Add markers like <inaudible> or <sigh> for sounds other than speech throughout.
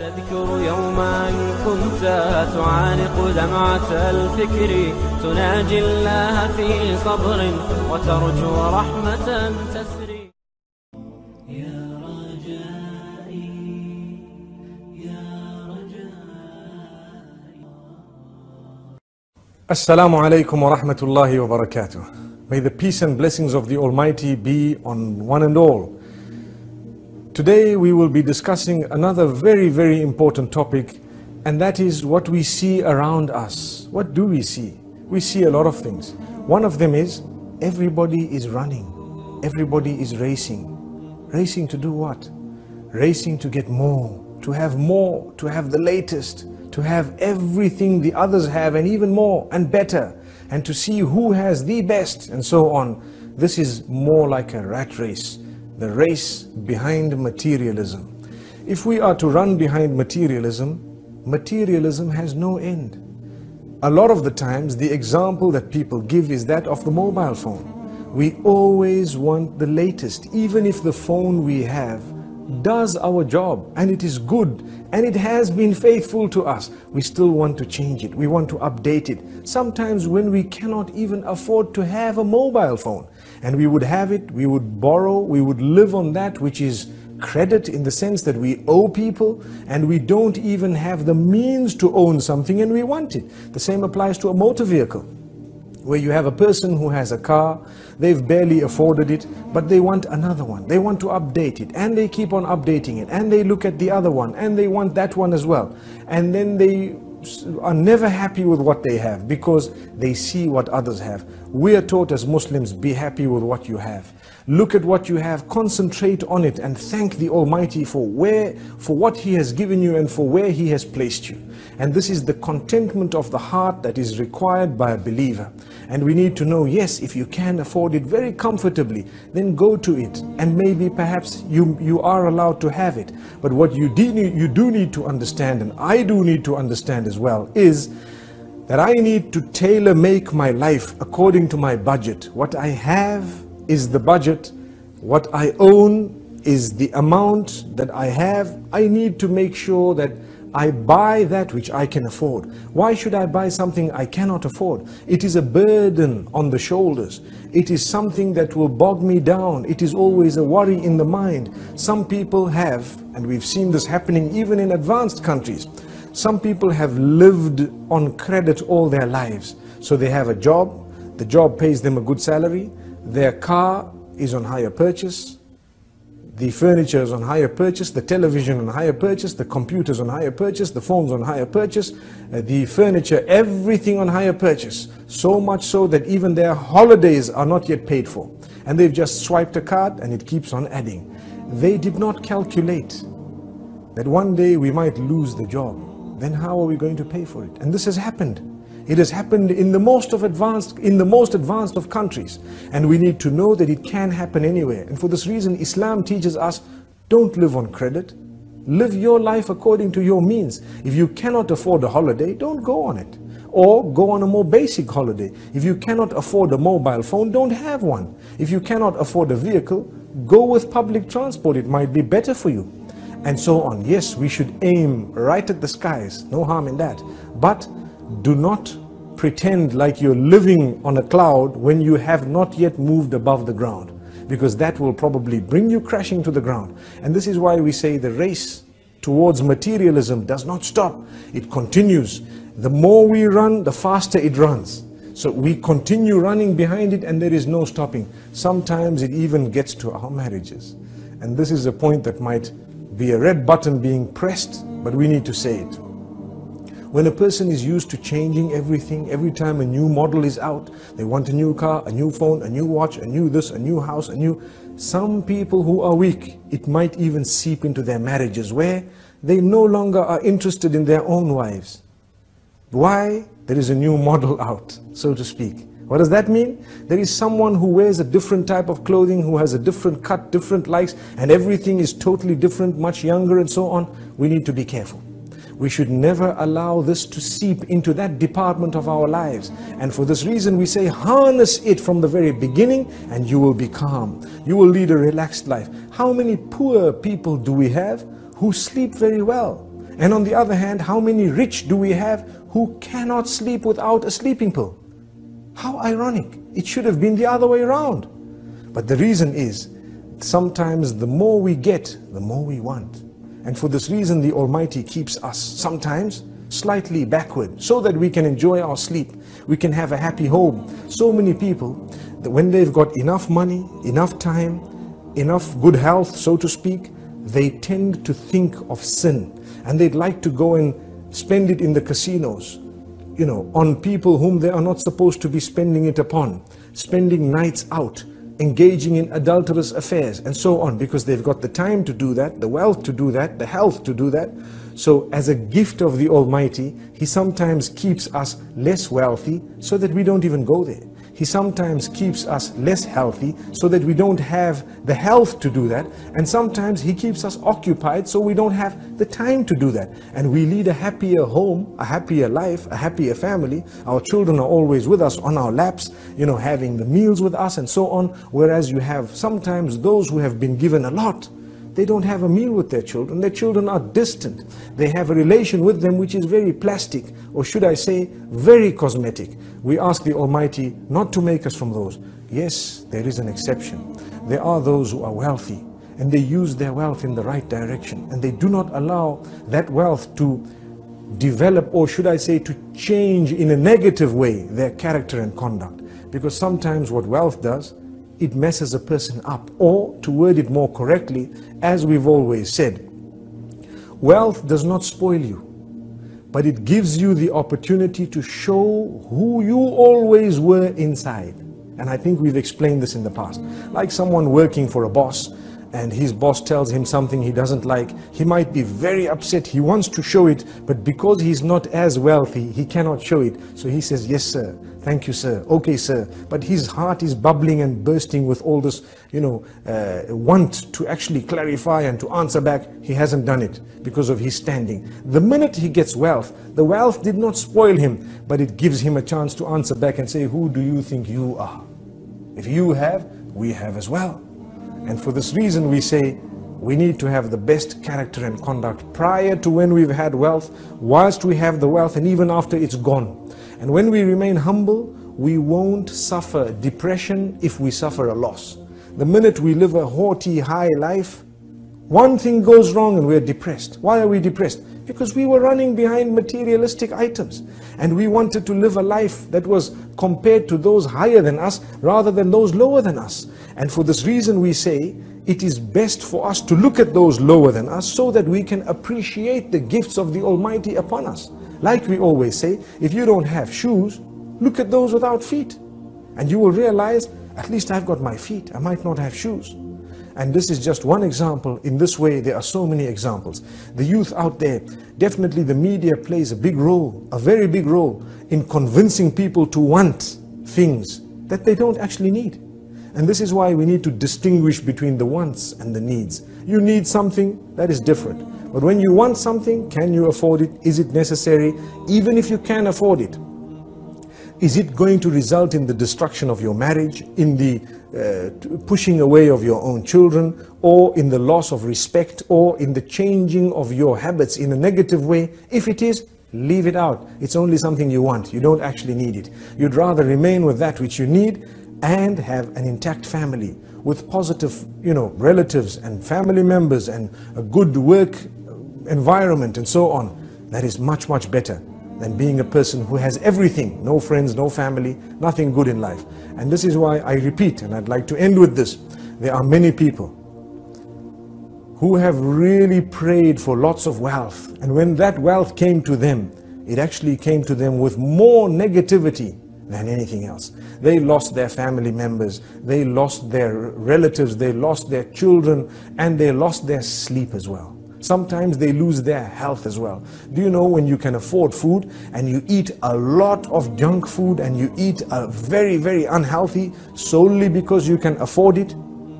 تذكر يوما كنت تعانق دمعة الفكر تناجي الله في صبر وترجو رحمة تسري يا رجائي يا رجائي alaikum wa rahmatullahi wa barakatuh. May the peace and blessings of the Almighty be on one and all. Today we will be discussing another very, very important topic, and that is what we see around us. What do we see? We see a lot of things. One of them is everybody is running, everybody is racing. Racing to do what? Racing to get more, to have more, to have the latest, to have everything the others have, and even more and better, and to see who has the best, and so on. This is more like a rat race the race behind materialism. If we are to run behind materialism, materialism has no end. A lot of the times, the example that people give is that of the mobile phone. We always want the latest, even if the phone we have does our job and it is good and it has been faithful to us, we still want to change it. We want to update it. Sometimes when we cannot even afford to have a mobile phone and we would have it, we would borrow, we would live on that which is credit in the sense that we owe people and we don't even have the means to own something and we want it. The same applies to a motor vehicle where you have a person who has a car, they've barely afforded it, but they want another one. They want to update it, and they keep on updating it, and they look at the other one, and they want that one as well. And then they are never happy with what they have because they see what others have. We are taught as Muslims, be happy with what you have. Look at what you have, concentrate on it, and thank the Almighty for where, for what He has given you and for where He has placed you. And this is the contentment of the heart that is required by a believer. And we need to know, yes, if you can afford it very comfortably, then go to it. And maybe perhaps you, you are allowed to have it. But what you do, you do need to understand, and I do need to understand as well, is that I need to tailor make my life according to my budget. What I have is the budget. What I own is the amount that I have. I need to make sure that I buy that which I can afford. Why should I buy something I cannot afford? It is a burden on the shoulders. It is something that will bog me down. It is always a worry in the mind. Some people have, and we've seen this happening even in advanced countries, some people have lived on credit all their lives. So they have a job, the job pays them a good salary, their car is on hire purchase, the furniture is on hire purchase, the television on hire purchase, the computers on hire purchase, the phones on hire purchase, uh, the furniture, everything on hire purchase. So much so that even their holidays are not yet paid for. And they've just swiped a card and it keeps on adding. They did not calculate that one day we might lose the job. Then how are we going to pay for it? And this has happened. It has happened in the most of advanced, in the most advanced of countries. And we need to know that it can happen anywhere. And for this reason, Islam teaches us, don't live on credit. Live your life according to your means. If you cannot afford a holiday, don't go on it. Or go on a more basic holiday. If you cannot afford a mobile phone, don't have one. If you cannot afford a vehicle, go with public transport. It might be better for you. And so on. Yes, we should aim right at the skies. No harm in that. But do not pretend like you're living on a cloud when you have not yet moved above the ground because that will probably bring you crashing to the ground and this is why we say the race towards materialism does not stop it continues the more we run the faster it runs so we continue running behind it and there is no stopping sometimes it even gets to our marriages and this is a point that might be a red button being pressed but we need to say it when a person is used to changing everything, every time a new model is out, they want a new car, a new phone, a new watch, a new this, a new house, a new... Some people who are weak, it might even seep into their marriages where they no longer are interested in their own wives. Why? There is a new model <laughs> out, so to speak. What does that mean? There is someone who wears a different type of clothing, who has a different cut, different likes, and everything is totally different, much younger and so on. We need to be careful. We should never allow this to seep into that department of our lives. And for this reason, we say, harness it from the very beginning and you will be calm. You will lead a relaxed life. How many poor people do we have who sleep very well. And on the other hand, how many rich do we have who cannot sleep without a sleeping pill? How ironic. It should have been the other way around. But the reason is, sometimes the more we get, the more we want. And for this reason, the Almighty keeps us sometimes slightly backward so that we can enjoy our sleep. We can have a happy home. So many people, that when they've got enough money, enough time, enough good health, so to speak, they tend to think of sin. And they'd like to go and spend it in the casinos, you know, on people whom they are not supposed to be spending it upon, spending nights out, engaging in adulterous affairs, and so on, because they've got the time to do that, the wealth to do that, the health to do that. So, as a gift of the Almighty, He sometimes keeps us less wealthy so that we don't even go there. He sometimes keeps us less healthy so that we don't have the health to do that. And sometimes He keeps us occupied so we don't have the time to do that. And we lead a happier home, a happier life, a happier family. Our children are always with us on our laps, you know, having the meals with us and so on. Whereas you have sometimes those who have been given a lot they don't have a meal with their children. Their children are distant. They have a relation with them which is very plastic, or should I say, very cosmetic. We ask the Almighty not to make us from those. Yes, there is an exception. There are those who are wealthy, and they use their wealth in the right direction, and they do not allow that wealth to develop, or should I say, to change in a negative way their character and conduct. Because sometimes what wealth does, it messes a person up. Or, to word it more correctly, as we've always said, wealth does not spoil you, but it gives you the opportunity to show who you always were inside. And I think we've explained this in the past. Like someone working for a boss, and his boss tells him something he doesn't like, he might be very upset. He wants to show it, but because he's not as wealthy, he cannot show it. So he says, Yes, sir. Thank you, sir. Okay, sir. But his heart is bubbling and bursting with all this, you know, uh, want to actually clarify and to answer back. He hasn't done it because of his standing. The minute he gets wealth, the wealth did not spoil him, but it gives him a chance to answer back and say, Who do you think you are? If you have, we have as well. And for this reason, we say we need to have the best character and conduct prior to when we've had wealth, whilst we have the wealth, and even after it's gone. And when we remain humble, we won't suffer depression if we suffer a loss. The minute we live a haughty, high life, one thing goes wrong and we're depressed. Why are we depressed? Because we were running behind materialistic items and we wanted to live a life that was compared to those higher than us rather than those lower than us. And for this reason, we say it is best for us to look at those lower than us so that we can appreciate the gifts of the Almighty upon us. Like we always say, if you don't have shoes, look at those without feet. And you will realize, at least I've got my feet. I might not have shoes. And this is just one example. In this way, there are so many examples. The youth out there, definitely the media plays a big role, a very big role in convincing people to want things that they don't actually need. And this is why we need to distinguish between the wants and the needs. You need something that is different. But when you want something, can you afford it? Is it necessary? Even if you can afford it, is it going to result in the destruction of your marriage, in the uh, pushing away of your own children, or in the loss of respect, or in the changing of your habits in a negative way? If it is, leave it out. It's only something you want. You don't actually need it. You'd rather remain with that which you need and have an intact family with positive, you know, relatives and family members and a good work environment and so on, that is much, much better than being a person who has everything, no friends, no family, nothing good in life. And this is why I repeat, and I'd like to end with this. There are many people who have really prayed for lots of wealth. And when that wealth came to them, it actually came to them with more negativity than anything else. They lost their family members, they lost their relatives, they lost their children, and they lost their sleep as well. Sometimes they lose their health as well. Do you know when you can afford food and you eat a lot of junk food and you eat a very, very unhealthy solely because you can afford it?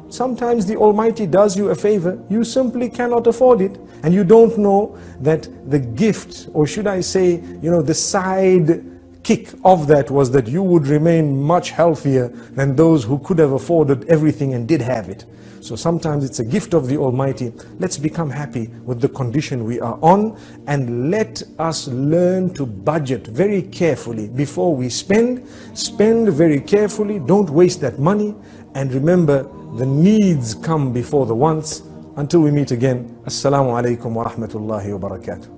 Sometimes the Almighty does you a favor, you simply cannot afford it, and you don't know that the gift, or should I say, you know, the side kick of that was that you would remain much healthier than those who could have afforded everything and did have it. So sometimes it's a gift of the Almighty. Let's become happy with the condition we are on and let us learn to budget very carefully before we spend. Spend very carefully, don't waste that money, and remember the needs come before the wants. Until we meet again, Assalamu alaikum wa rahmatullahi wa barakatuh.